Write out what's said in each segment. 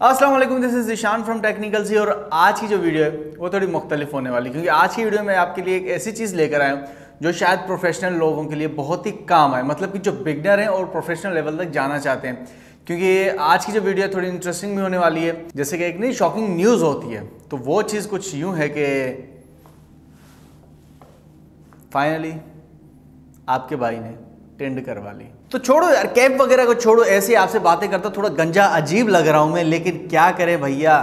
वालेकुम this is Ishan from technical C और आज की जो वीडियो है, वो थोड़ी मुख्तलिफ़ होने वाली क्योंकि आज की वीडियो में आपके लिए एक ऐसी चीज़ लेकर आया हूँ, जो शायद प्रोफेशनल लोगों के लिए बहुत ही काम आए। मतलब कि जो बिगनर हैं और प्रोफेशनल लेवल तक जाना चाहते हैं, क्योंकि आज की जो वीडियो है, थोड़ी इंटरेस्टिंग भी होने वाली है। जैसे कि एक नई शॉकिंग न्यूज़ होती है तो वो चीज़ कुछ यूँ है कि फाइनली आपके भाई ने टेंड करवा ली। तो छोड़ो यार कैप वगैरह को छोड़ो, ऐसे आपसे बातें करता थोड़ा गंजा अजीब लग रहा हूँ मैं, लेकिन क्या करें भैया?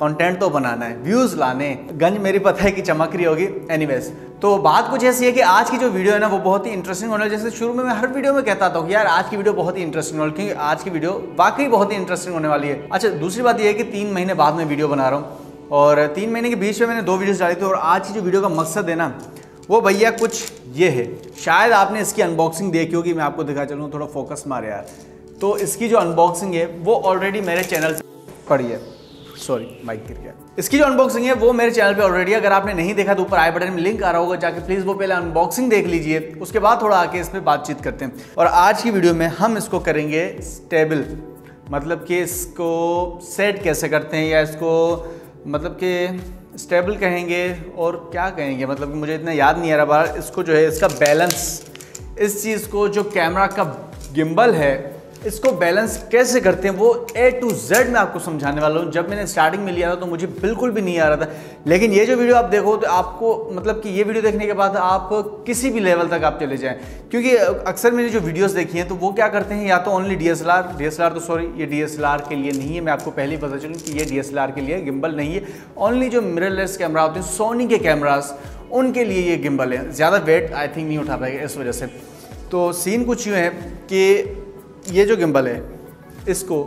कंटेंट तो बनाना है व्यूज़ लाने गंज मेरी पता है कि चमक रही होगी। एनीवेज तो बात कुछ ऐसी है कि आज की जो वीडियो है ना, वो बहुत ही इंटरेस्टिंग होने जैसे शुरू में मैं हर वीडियो में कहता था कि यार, आज की वीडियो बहुत ही इंटरेस्टिंग होगी क्योंकि आज की वीडियो वाकई बहुत ही इंटरेस्टिंग होने वाली है। अच्छा दूसरी बात यह है कि तीन महीने बाद में वीडियो बना रहा हूँ, और तीन महीने के बीच में मैंने दो वीडियोज़ डाली थी, और आज की जो वीडियो का मकसद है ना, वो भैया कुछ ये है। शायद आपने इसकी अनबॉक्सिंग देखी होगी, मैं आपको दिखा चलूँ, थोड़ा फोकस मारे यार। तो इसकी जो अनबॉक्सिंग है, वो ऑलरेडी मेरे चैनल से पड़ी है। सॉरी माइक गिर गया। इसकी जो अनबॉक्सिंग है, वो मेरे चैनल पे ऑलरेडी अगर आपने नहीं देखा तो ऊपर आई बटन में लिंक आ रहा होगा, जाके प्लीज़ वो पहले अनबॉक्सिंग देख लीजिए। उसके बाद थोड़ा आके इस पर बातचीत करते हैं। और आज की वीडियो में हम इसको करेंगे स्टेबल मतलब कि इसको सेट कैसे करते हैं या इसको मतलब कि स्टेबल कहेंगे और क्या कहेंगे? मतलब मुझे इतना याद नहीं आ रहा बार इसको जो है, इसका बैलेंस इस चीज़ को जो कैमरा का गिम्बल है इसको बैलेंस कैसे करते हैं वो ए टू जेड मैं आपको समझाने वाला हूँ। जब मैंने स्टार्टिंग में लिया था तो मुझे बिल्कुल भी नहीं आ रहा था। लेकिन ये जो वीडियो आप देखो तो आपको मतलब कि ये वीडियो देखने के बाद आप किसी भी लेवल तक आप चले जाएँ। क्योंकि अक्सर मैंने जो वीडियोस देखी हैं तो वो क्या करते हैं, या तो ओनली डी एस तो सॉरी ये डीएसएलआर के लिए नहीं है। मैं आपको पहले ही पता चलूँ कि ये डीएसएलआर के लिए गिम्बल नहीं है। ओनली जो मिररलेस कैमरा होते हैं सोनी के कैमराज उनके लिए ये गिम्बल है। ज़्यादा वेट आई थिंक नहीं उठा पाएगा इस वजह से। तो सीन कुछ यूँ है कि ये जो गिम्बल है, इसको,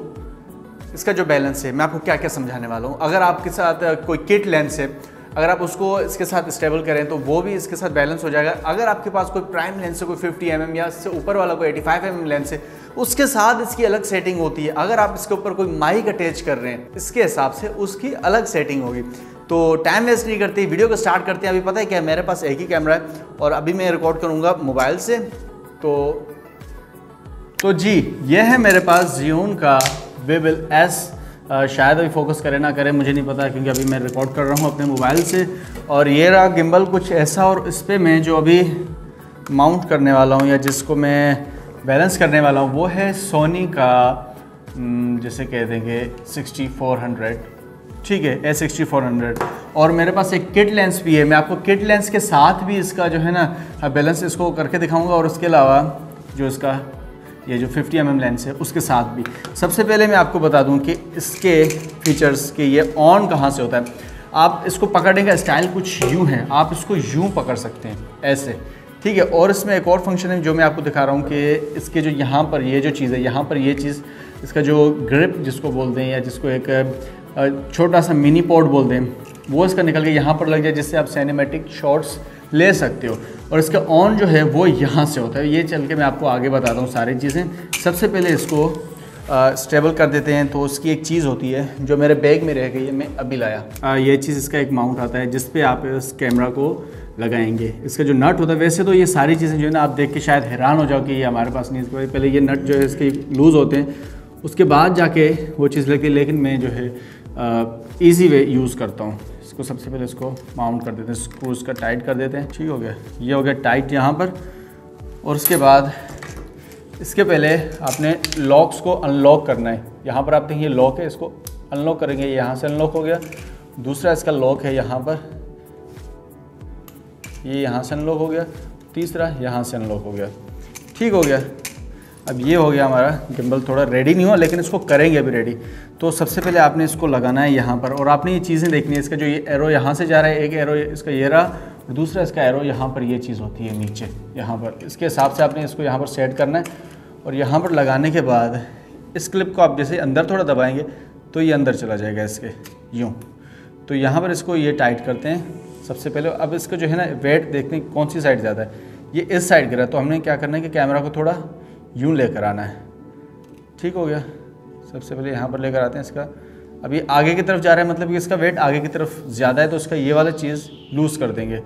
इसका जो बैलेंस है, मैं आपको क्या क्या समझाने वाला हूँ। अगर आपके साथ कोई किट लेंस है, अगर आप उसको इसके साथ स्टेबल करें तो वो भी इसके साथ बैलेंस हो जाएगा। अगर आपके पास कोई प्राइम लेंस है, कोई 50 एम mm या इससे ऊपर वाला कोई 85 एम mm लेंस है, उसके साथ इसकी अलग सेटिंग होती है। अगर आप इसके ऊपर कोई माइक अटैच कर रहे हैं, इसके हिसाब से उसकी अलग सेटिंग होगी। तो टाइम वेस्ट नहीं करते वीडियो को स्टार्ट करते हैं। अभी पता है क्या मेरे पास एक ही कैमरा है और अभी मैं रिकॉर्ड करूँगा मोबाइल से। तो तो जी, ये है मेरे पास जियोन का वेबल एस शायद अभी फोकस करे ना करे, मुझे नहीं पता, क्योंकि अभी मैं रिकॉर्ड कर रहा हूँ अपने मोबाइल से। और ये रहा गिम्बल कुछ ऐसा, और इस पर मैं जो अभी माउंट करने वाला हूँ या जिसको मैं बैलेंस करने वाला हूँ, वो है सोनी का जैसे कह देंगे सिक्सटी फोर हंड्रेड ठीक है, ए सिक्सटी फोर हंड्रेड और मेरे पास एक किट लेंस भी है। मैं आपको किट लेंस के साथ भी इसका जो है ना बैलेंस इसको करके दिखाऊँगा, और उसके अलावा जो इसका ये जो 50 एम mm लेंस है, उसके साथ भी। सबसे पहले मैं आपको बता दूँ कि इसके फीचर्स के ये ऑन कहाँ से होता है। आप इसको पकड़ने का स्टाइल कुछ यूँ है, आप इसको यूँ पकड़ सकते हैं, ऐसे। ठीक है, और इसमें एक और फ़ंक्शन है जो मैं आपको दिखा रहा हूँ कि इसके जो यहाँ पर ये जो चीज़ है, यहाँ पर ये चीज़, इसका जो ग्रिप जिसको बोलते हैं या जिसको एक छोटा सा मिनी पॉड बोलते हैं, वो इसका निकल के यहाँ पर लग जाए, जिससे आप सैनिमेटिक शॉट्स ले सकते हो। और इसका ऑन जो है वो यहाँ से होता है। ये चल के मैं आपको आगे बताता हूँ सारी चीज़ें। सबसे पहले इसको स्टेबल कर देते हैं। तो उसकी एक चीज़ होती है जो मेरे बैग में रह गई है मैं अभी लाया। आ, ये चीज़ इसका एक माउंट आता है जिस पे आप इस कैमरा को लगाएँगे। इसका जो नट होता है वैसे तो ये सारी चीज़ें जो है ना आप देख के शायद हैरान हो जाओ कि ये हमारे पास नहीं इसके पहले ये नट जो है इसके लूज़ होते हैं। उसके बाद जाके वो चीज़ लगी लेकिन मैं जो है ईजी वे यूज़ करता हूँ। इसको सबसे पहले इसको माउंट कर देते हैं स्क्रू इसका टाइट कर देते हैं। ठीक हो गया। ये हो गया टाइट यहाँ पर। और उसके बाद इसके पहले आपने लॉक्स को अनलॉक करना है। यहाँ पर आप देखिए लॉक है, इसको अनलॉक करेंगे यहाँ से अनलॉक हो गया। दूसरा इसका लॉक है यहाँ पर। ये यहाँ से अनलॉक हो गया। तीसरा यहाँ से अनलॉक हो गया। ठीक हो गया। अब ये हो गया हमारा गिम्बल थोड़ा रेडी नहीं हुआ, लेकिन इसको करेंगे अभी रेडी तो सबसे पहले आपने इसको लगाना है यहाँ पर, और आपने ये चीज़ें देखनी है, इसका जो ये एरो यहाँ से जा रहा है, एक एरो इसका ये रहा, दूसरा इसका एरो यहाँ पर ये चीज़ होती है नीचे, यहाँ पर। इसके हिसाब से आपने इसको यहाँ पर सेट करना है, और यहाँ पर लगाने के बाद इस क्लिप को आप जैसे अंदर थोड़ा दबाएँगे तो ये अंदर चला जाएगा इसके, यूँ। तो यहाँ पर इसको ये टाइट करते हैं। सबसे पहले अब इसका जो है ना वेट देखते हैं कौन सी साइड ज़्यादा है। ये इस साइड गिरा तो हमने क्या करना है कि कैमरा को थोड़ा यूँ लेकर आना है। ठीक हो गया। सबसे पहले यहाँ पर लेकर आते हैं इसका। अभी आगे की तरफ़ जा रहा है मतलब कि इसका वेट आगे की तरफ़ ज़्यादा है तो इसका ये वाला चीज़ लूज़ कर देंगे।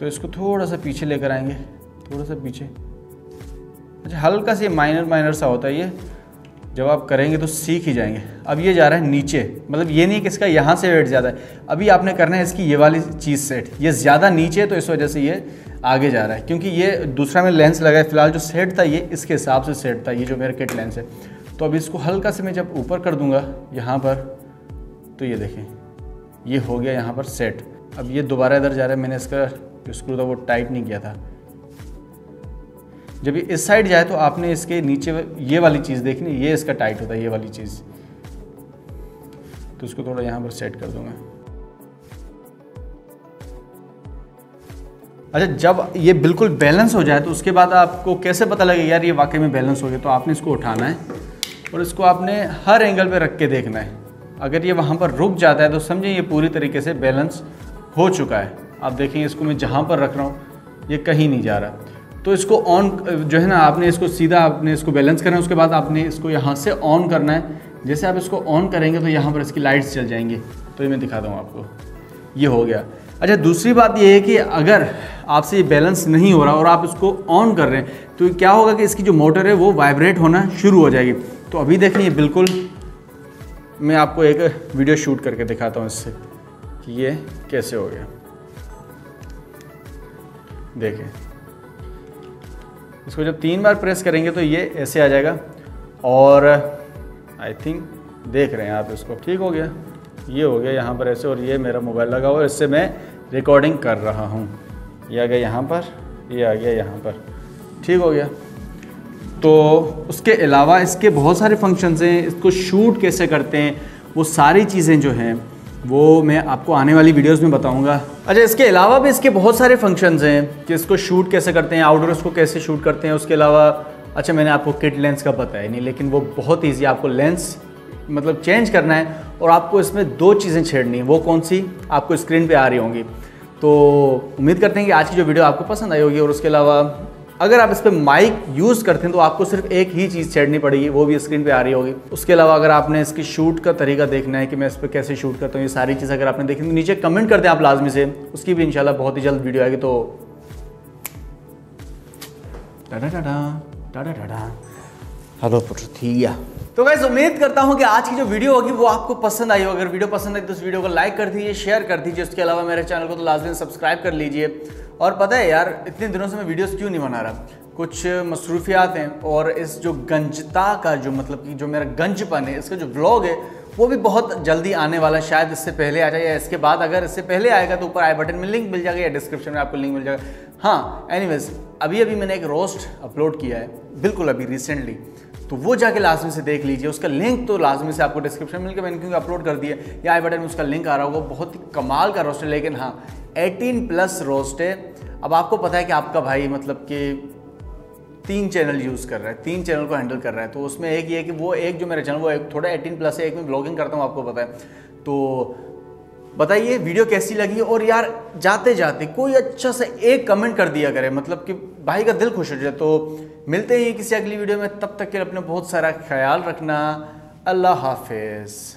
तो इसको थोड़ा सा पीछे लेकर आएँगे, थोड़ा सा पीछे। अच्छा हल्का सा माइनर माइनर सा होता है ये। जब आप करेंगे तो सीख ही जाएँगे। अब ये जा रहा है नीचे। मतलब ये नहीं कि इसका यहाँ से वेट ज़्यादा है। अभी आपने करना है इसकी ये वाली चीज़ सेट ये ज़्यादा नीचे है तो इस वजह से ये आगे जा रहा है। क्योंकि ये दूसरा में लेंस लगा है। फ़िलहाल जो सेट था, ये इसके हिसाब से सेट था। ये जो मेरा किट लेंस है। तो अब इसको हल्का से मैं जब ऊपर कर दूँगा, यहाँ पर तो ये देखें। ये हो गया यहाँ पर सेट अब ये दोबारा इधर जा रहा है। मैंने इसका स्क्रू था, वो टाइट नहीं किया था। जब ये इस साइड जाए तो आपने इसके नीचे ये वाली चीज़ देखनी, ये इसका टाइट होता है, ये वाली चीज़। तो इसको थोड़ा यहाँ पर सेट कर दूँगा। अच्छा जब ये बिल्कुल बैलेंस हो जाए तो उसके बाद आपको कैसे पता लगे यार ये वाकई में बैलेंस हो गया? तो आपने इसको उठाना है और इसको आपने हर एंगल पे रख के देखना है। अगर ये वहाँ पर रुक जाता है तो समझें ये पूरी तरीके से बैलेंस हो चुका है। आप देखेंगे इसको मैं जहाँ पर रख रहा हूँ, ये कहीं नहीं जा रहा। तो इसको ऑन जो है ना, आपने इसको सीधा आपने इसको बैलेंस करना है, उसके बाद आपने इसको यहाँ से ऑन करना है। जैसे आप इसको ऑन करेंगे तो यहाँ पर इसकी लाइट्स चल जाएँगी। तो ये मैं दिखाता हूँ आपको। ये हो गया। अच्छा दूसरी बात ये है कि अगर आपसे ये बैलेंस नहीं हो रहा और आप इसको ऑन कर रहे हैं तो क्या होगा कि इसकी जो मोटर है वो वाइब्रेट होना शुरू हो जाएगी। तो अभी देखें ये बिल्कुल मैं आपको एक वीडियो शूट करके दिखाता हूँ इससे कि ये कैसे हो गया। देखें। इसको जब तीन बार प्रेस करेंगे तो ये ऐसे आ जाएगा। और आई थिंक देख रहे हैं आप इसको। ठीक हो गया। ये हो गया यहाँ पर ऐसे और ये मेरा मोबाइल लगा हुआ है इससे मैं रिकॉर्डिंग कर रहा हूँ। ये आ गया यहाँ पर, ये आ गया यहाँ पर। ठीक हो गया। तो उसके अलावा इसके बहुत सारे फ़ंक्शंस हैं। इसको शूट कैसे करते हैं? वो सारी चीज़ें जो हैं वो मैं आपको आने वाली वीडियोस में बताऊँगा। अच्छा इसके अलावा भी इसके बहुत सारे फ़ंक्शंस हैं। कि इसको शूट कैसे करते हैं आउटडोर्स को कैसे शूट करते हैं, उसके अलावा अच्छा मैंने आपको किट लेंस का बताया नहीं, लेकिन वो बहुत ईजी आपको लेंस मतलब चेंज करना है, और आपको इसमें दो चीज़ें छेड़नी है। वो कौन सी? आपको स्क्रीन पर आ रही होंगी। तो उम्मीद करते हैं कि आज की जो वीडियो आपको पसंद आई होगी, और उसके अलावा अगर आप इस पर माइक यूज़ करते हैं तो आपको सिर्फ़ एक ही चीज़ छेड़नी पड़ेगी, वो भी स्क्रीन पे आ रही होगी। उसके अलावा अगर आपने इसकी शूट का तरीका देखना है कि मैं इस पर कैसे शूट करता हूँ, ये सारी चीज़ अगर आपने देखी तो नीचे कमेंट कर दें आप लाजमी से। उसकी भी इंशाल्लाह बहुत ही जल्द वीडियो आएगी तो tata tata tata tata hello पृथ्विया। तो वैसे उम्मीद करता हूँ कि आज की जो वीडियो होगी, वो आपको पसंद आई हो। अगर वीडियो पसंद आई तो उस वीडियो को लाइक कर दीजिए शेयर कर दीजिए। उसके अलावा मेरे चैनल को तो लाजमी सब्सक्राइब कर लीजिए। और पता है यार, इतने दिनों से मैं वीडियोस क्यों नहीं बना रहा? कुछ मसरूफियात हैं और इस जो गंजता का जो मतलब कि जो मेरा गंजपन है, इसका जो ब्लॉग है, वो भी बहुत जल्दी आने वाला है। शायद इससे पहले आ जाए या इसके बाद अगर इससे पहले आएगा तो ऊपर आई बटन में लिंक मिल जाएगा या डिस्क्रिप्शन में आपको लिंक मिल जाएगा। हाँ एनीवेज अभी अभी मैंने एक रोस्ट अपलोड किया है, बिल्कुल अभी रिसेंटली तो वो जाके लाजमी से देख लीजिए, उसका लिंक तो लाजमी से आपको डिस्क्रिप्शन में मिल मैंने क्योंकि अपलोड कर दिया या आई बटन में उसका लिंक आ रहा होगा बहुत ही कमाल का रोस्ट है, लेकिन हाँ 18 प्लस रोस्ट है। अब आपको पता है कि आपका भाई मतलब कि तीन चैनल यूज़ कर रहा है, तीन चैनल को हैंडल कर रहा है। तो उसमें एक ये कि वो एक जो मेरा चैनल, वो एक थोड़ा एटीन प्लस है, एक में ब्लॉगिंग करता हूँ, आपको पता है। तो बताइए, वीडियो कैसी लगी? और यार, जाते जाते कोई अच्छा सा एक कमेंट कर दिया करे मतलब कि भाई का दिल खुश हो जाए। तो मिलते हैं किसी अगली वीडियो में, तब तक के अपने बहुत सारा ख्याल रखना। अल्लाह हाफिज़।